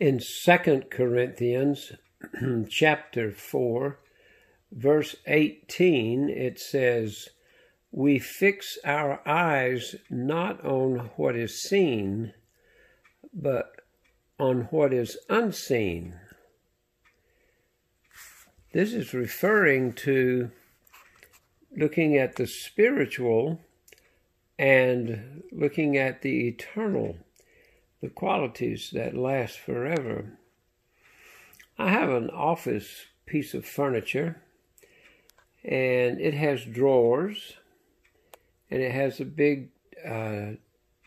In 2 Corinthians chapter 4, verse 18, it says, We fix our eyes not on what is seen, but on what is unseen. This is referring to looking at the spiritual and looking at the eternal, the qualities that last forever. I have an office piece of furniture and it has drawers and it has a big uh,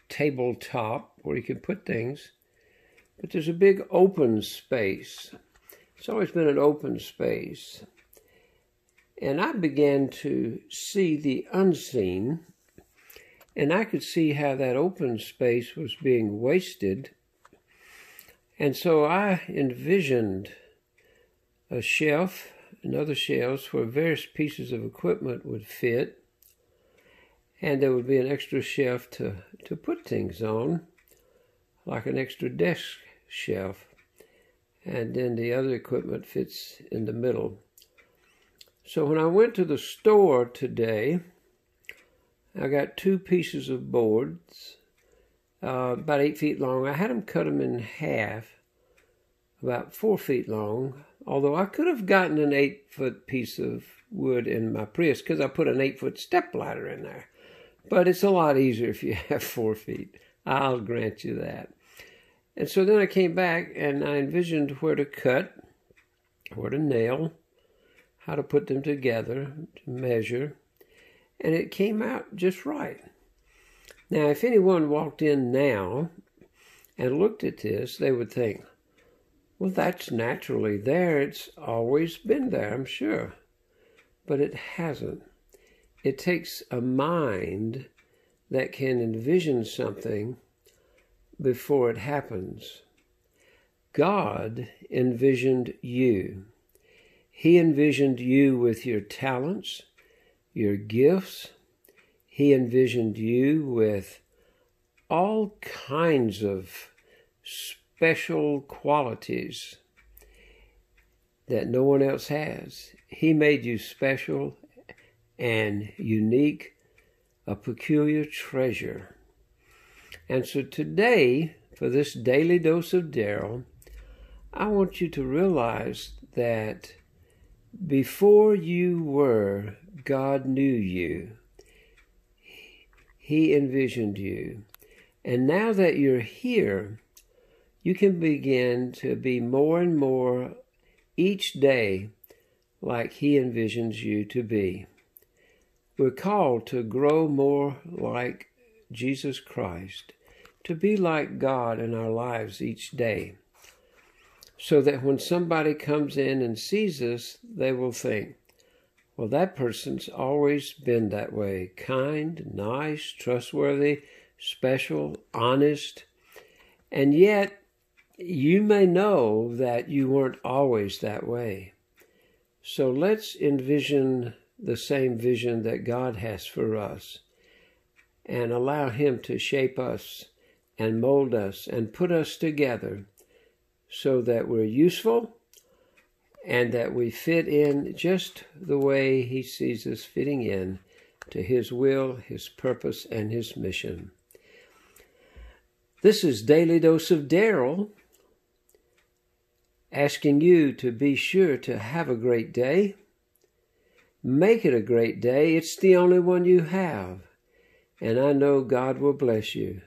tabletop where you can put things, but there's a big open space. It's always been an open space. And I began to see the unseen, and I could see how that open space was being wasted. And so I envisioned a shelf and other shelves where various pieces of equipment would fit, and there would be an extra shelf to, to put things on, like an extra desk shelf. And then the other equipment fits in the middle. So when I went to the store today, I got two pieces of boards, uh, about eight feet long. I had them cut them in half, about four feet long. Although I could have gotten an eight foot piece of wood in my Prius because I put an eight foot step ladder in there. But it's a lot easier if you have four feet. I'll grant you that. And so then I came back and I envisioned where to cut, where to nail, how to put them together, to measure, and it came out just right. Now, if anyone walked in now and looked at this, they would think, well, that's naturally there. It's always been there, I'm sure. But it hasn't. It takes a mind that can envision something before it happens. God envisioned you. He envisioned you with your talents, your gifts. He envisioned you with all kinds of special qualities that no one else has. He made you special and unique, a peculiar treasure. And so today, for this daily dose of Darryl, I want you to realize that before you were, God knew you. He envisioned you. And now that you're here, you can begin to be more and more each day like He envisions you to be. We're called to grow more like Jesus Christ, to be like God in our lives each day so that when somebody comes in and sees us, they will think, well, that person's always been that way kind, nice, trustworthy, special, honest. And yet, you may know that you weren't always that way. So let's envision the same vision that God has for us and allow Him to shape us and mold us and put us together so that we're useful and that we fit in just the way He sees us fitting in to His will, His purpose, and His mission. This is Daily Dose of Darryl, asking you to be sure to have a great day. Make it a great day. It's the only one you have. And I know God will bless you.